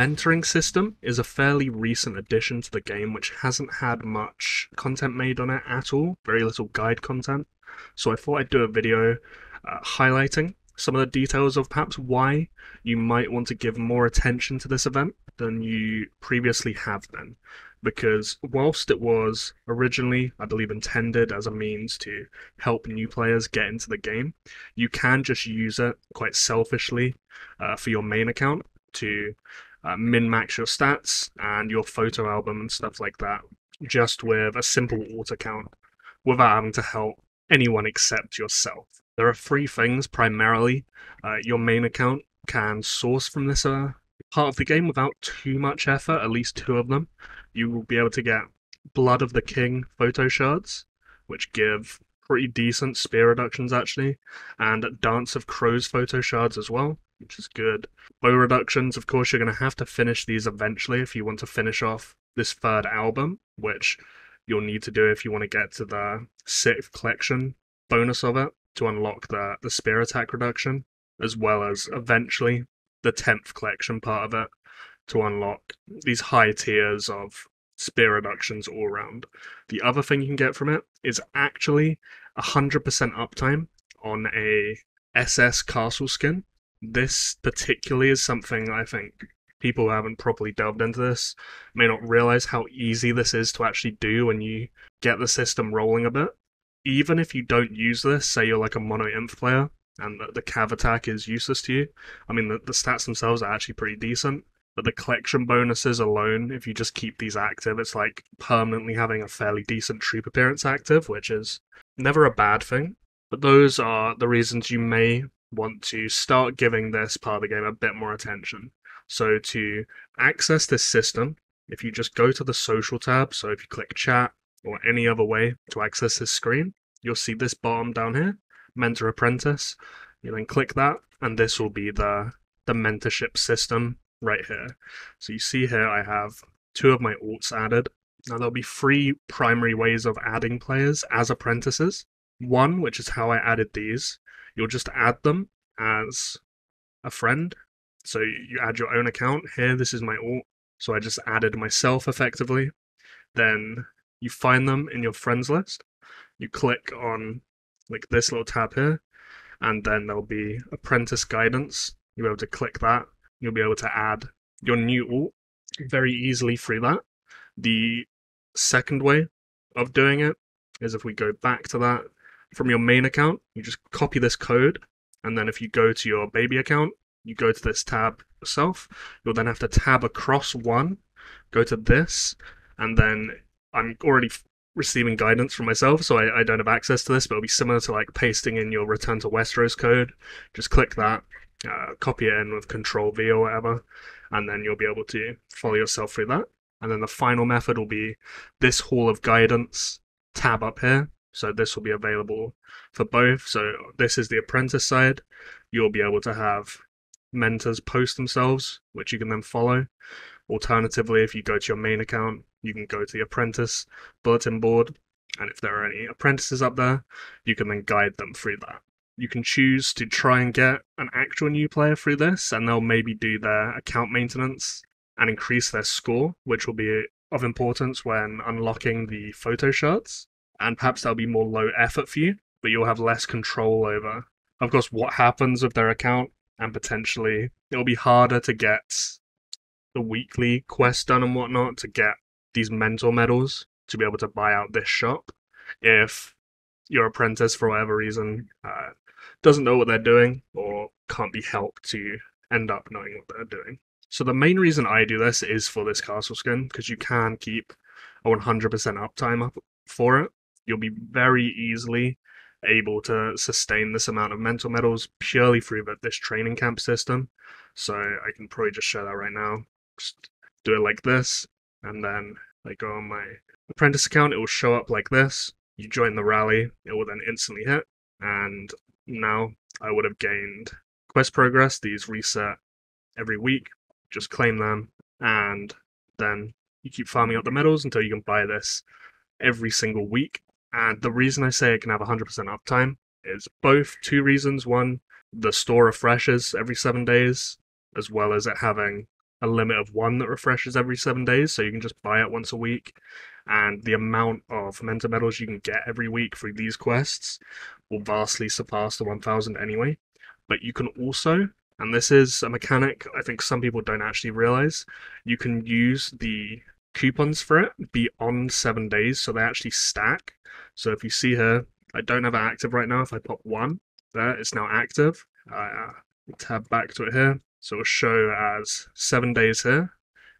mentoring system is a fairly recent addition to the game which hasn't had much content made on it at all, very little guide content. So I thought I'd do a video uh, highlighting some of the details of perhaps why you might want to give more attention to this event than you previously have been. Because whilst it was originally, I believe, intended as a means to help new players get into the game, you can just use it quite selfishly uh, for your main account to uh, min max your stats and your photo album and stuff like that, just with a simple alt account without having to help anyone except yourself. There are three things primarily uh, your main account can source from this uh, part of the game without too much effort, at least two of them. You will be able to get Blood of the King photo shards, which give pretty decent spear reductions actually, and Dance of Crows photo shards as well, which is good. Bow reductions, of course, you're going to have to finish these eventually if you want to finish off this third album, which you'll need to do if you want to get to the sixth collection bonus of it to unlock the, the spear attack reduction, as well as eventually the 10th collection part of it to unlock these high tiers of spear reductions all around. The other thing you can get from it is actually 100% uptime on a SS castle skin. This particularly is something I think people who haven't properly delved into this may not realize how easy this is to actually do when you get the system rolling a bit. Even if you don't use this, say you're like a mono inf player and the, the cav attack is useless to you, I mean, the, the stats themselves are actually pretty decent. But the collection bonuses alone, if you just keep these active, it's like permanently having a fairly decent troop appearance active, which is never a bad thing. But those are the reasons you may want to start giving this part of the game a bit more attention. So to access this system, if you just go to the social tab, so if you click chat or any other way to access this screen, you'll see this bottom down here, mentor apprentice. You then click that, and this will be the the mentorship system right here. So you see here I have two of my alts added. Now there'll be three primary ways of adding players as apprentices. One, which is how I added these, you'll just add them as a friend. So you add your own account. Here, this is my alt. So I just added myself effectively. Then you find them in your friends list. You click on like this little tab here, and then there'll be apprentice guidance. You'll be able to click that. You'll be able to add your new alt very easily through that. The second way of doing it is if we go back to that from your main account, you just copy this code, and then if you go to your baby account, you go to this tab yourself. You'll then have to tab across one, go to this, and then I'm already receiving guidance from myself, so I, I don't have access to this, but it'll be similar to like pasting in your return to Westeros code. Just click that, uh, copy it in with Control V or whatever, and then you'll be able to follow yourself through that. And then the final method will be this Hall of Guidance tab up here. So this will be available for both. So this is the apprentice side. You'll be able to have mentors post themselves, which you can then follow. Alternatively, if you go to your main account, you can go to the apprentice bulletin board, and if there are any apprentices up there, you can then guide them through that. You can choose to try and get an actual new player through this, and they'll maybe do their account maintenance and increase their score, which will be of importance when unlocking the photo shards. And perhaps that'll be more low effort for you, but you'll have less control over, of course, what happens with their account, and potentially it'll be harder to get the weekly quest done and whatnot to get these mentor medals to be able to buy out this shop if your apprentice for whatever reason uh, doesn't know what they're doing or can't be helped to end up knowing what they're doing. So the main reason i do this is for this castle skin because you can keep a 100% uptime up for it. You'll be very easily able to sustain this amount of mentor medals purely through this training camp system. So i can probably just show that right now. Just do it like this, and then I go on my apprentice account, it will show up like this. You join the rally, it will then instantly hit, and now I would have gained quest progress. These reset every week. Just claim them, and then you keep farming up the medals until you can buy this every single week. And the reason I say it can have 100% uptime is both two reasons. One, the store refreshes every seven days, as well as it having a limit of one that refreshes every seven days, so you can just buy it once a week. And the amount of mentor medals you can get every week through these quests will vastly surpass the 1000 anyway. But you can also, and this is a mechanic I think some people don't actually realize, you can use the coupons for it beyond seven days, so they actually stack. So if you see her, I don't have it active right now. If I pop one, there, it's now active. Uh, tab back to it here. So it'll show as seven days here.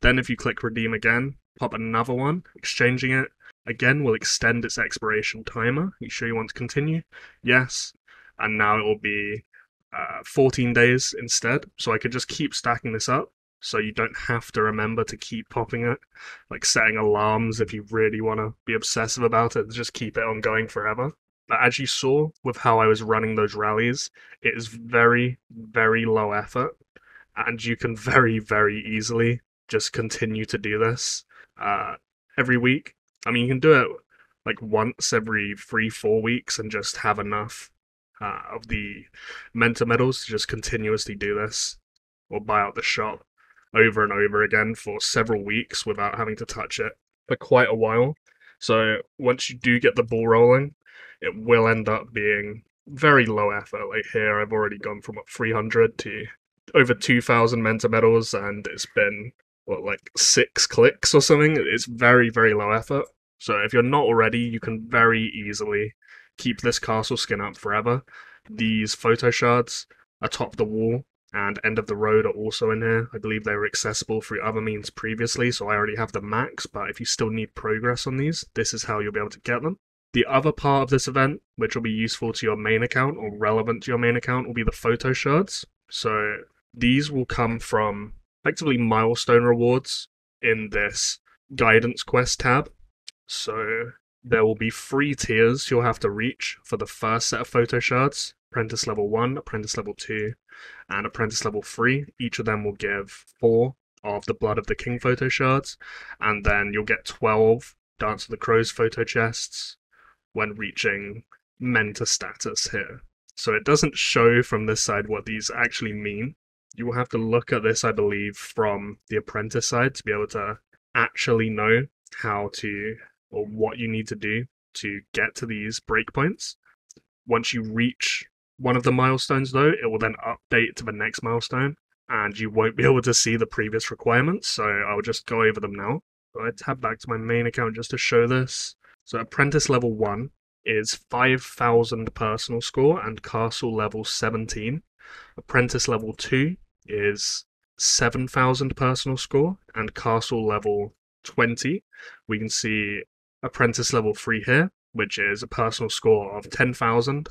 Then if you click redeem again, pop another one, exchanging it again will extend its expiration timer. You sure you want to continue? Yes. And now it will be uh, 14 days instead. So I could just keep stacking this up so you don't have to remember to keep popping it, like setting alarms if you really want to be obsessive about it, just keep it on going forever. But as you saw with how I was running those rallies, it is very, very low effort, and you can very, very easily just continue to do this uh, every week. I mean, you can do it like once every three, four weeks and just have enough uh, of the mentor medals to just continuously do this or buy out the shop over and over again for several weeks without having to touch it for quite a while. So once you do get the ball rolling, it will end up being very low effort. Like here, I've already gone from what 300 to over 2,000 mentor medals, and it's been what like six clicks or something. It's very very low effort. So if you're not already, you can very easily keep this castle skin up forever. These photo shards atop the wall and End of the Road are also in here. I believe they were accessible through other means previously, so I already have the max, but if you still need progress on these, this is how you'll be able to get them. The other part of this event, which will be useful to your main account or relevant to your main account, will be the photo shards. So these will come from effectively milestone rewards in this guidance quest tab. So there will be three tiers you'll have to reach for the first set of photo shards apprentice level 1, apprentice level 2, and apprentice level 3. Each of them will give 4 of the Blood of the King photo shards, and then you'll get 12 Dance of the Crows photo chests when reaching mentor status here. So it doesn't show from this side what these actually mean. You will have to look at this, I believe, from the apprentice side to be able to actually know how to or what you need to do to get to these breakpoints. Once you reach one of the milestones, though, it will then update to the next milestone, and you won't be able to see the previous requirements, so I'll just go over them now. So I tab back to my main account just to show this. So apprentice level 1 is 5000 personal score and castle level 17. Apprentice level 2 is 7000 personal score and castle level 20. We can see apprentice level 3 here, which is a personal score of 10,000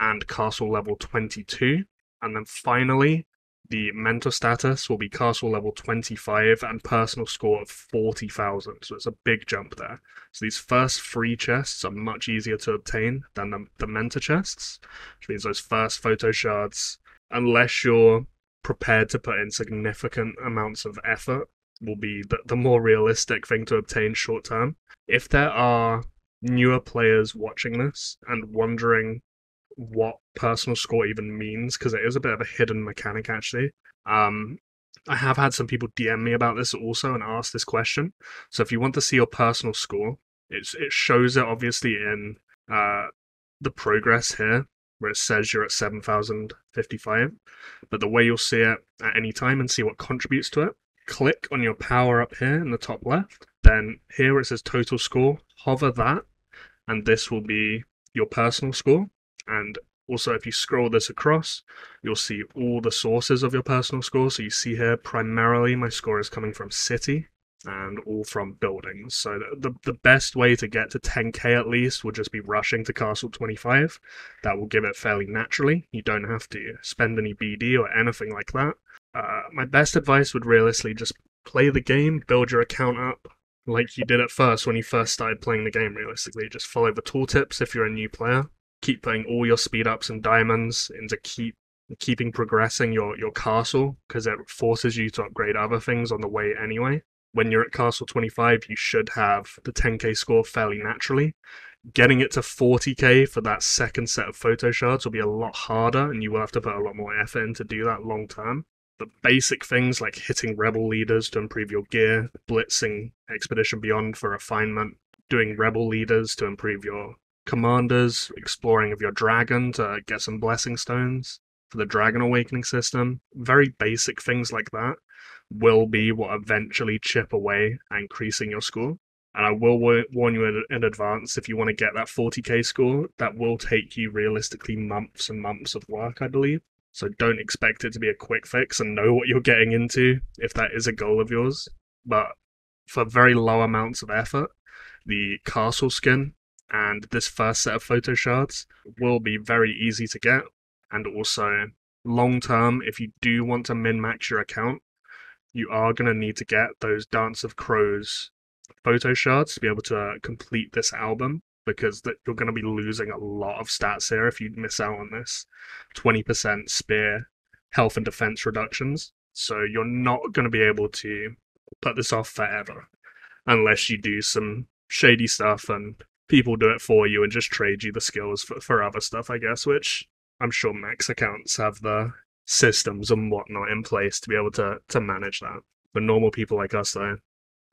and castle level 22. And then finally, the mentor status will be castle level 25 and personal score of 40,000. So it's a big jump there. So these first three chests are much easier to obtain than the, the mentor chests, which means those first photo shards, unless you're prepared to put in significant amounts of effort, will be the, the more realistic thing to obtain short term. If there are newer players watching this and wondering what personal score even means because it is a bit of a hidden mechanic actually. Um, I have had some people DM me about this also and ask this question. So if you want to see your personal score, it's it shows it obviously in uh, the progress here where it says you're at 7055 but the way you'll see it at any time and see what contributes to it click on your power up here in the top left then here where it says total score hover that and this will be your personal score and also, if you scroll this across, you'll see all the sources of your personal score. So you see here, primarily my score is coming from city and all from buildings. So the, the best way to get to 10k at least would just be rushing to Castle 25. That will give it fairly naturally. You don't have to spend any BD or anything like that. Uh, my best advice would realistically just play the game, build your account up like you did at first when you first started playing the game realistically. Just follow the tooltips if you're a new player keep putting all your speed ups and diamonds into keep keeping progressing your your castle because it forces you to upgrade other things on the way anyway. When you're at castle 25, you should have the 10k score fairly naturally. Getting it to 40k for that second set of photo shards will be a lot harder, and you will have to put a lot more effort in to do that long term. But basic things like hitting rebel leaders to improve your gear, blitzing Expedition Beyond for refinement, doing rebel leaders to improve your commanders, exploring of your dragon to get some blessing stones for the dragon awakening system. Very basic things like that will be what eventually chip away at increasing your score. And I will warn you in, in advance if you want to get that 40k score, that will take you realistically months and months of work, I believe. So don't expect it to be a quick fix and know what you're getting into if that is a goal of yours. But for very low amounts of effort, the castle skin and this first set of photo shards will be very easy to get. And also, long term, if you do want to min max your account, you are going to need to get those Dance of Crows photo shards to be able to uh, complete this album because that you're going to be losing a lot of stats here if you miss out on this. 20% spear health and defense reductions. So you're not going to be able to put this off forever unless you do some shady stuff and people do it for you and just trade you the skills for, for other stuff i guess which i'm sure max accounts have the systems and whatnot in place to be able to to manage that for normal people like us though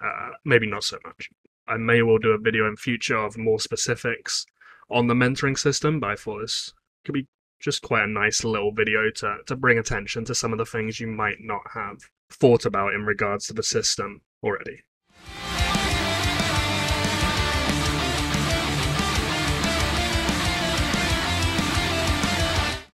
uh, maybe not so much I may well do a video in future of more specifics on the mentoring system, but I thought this could be just quite a nice little video to, to bring attention to some of the things you might not have thought about in regards to the system already.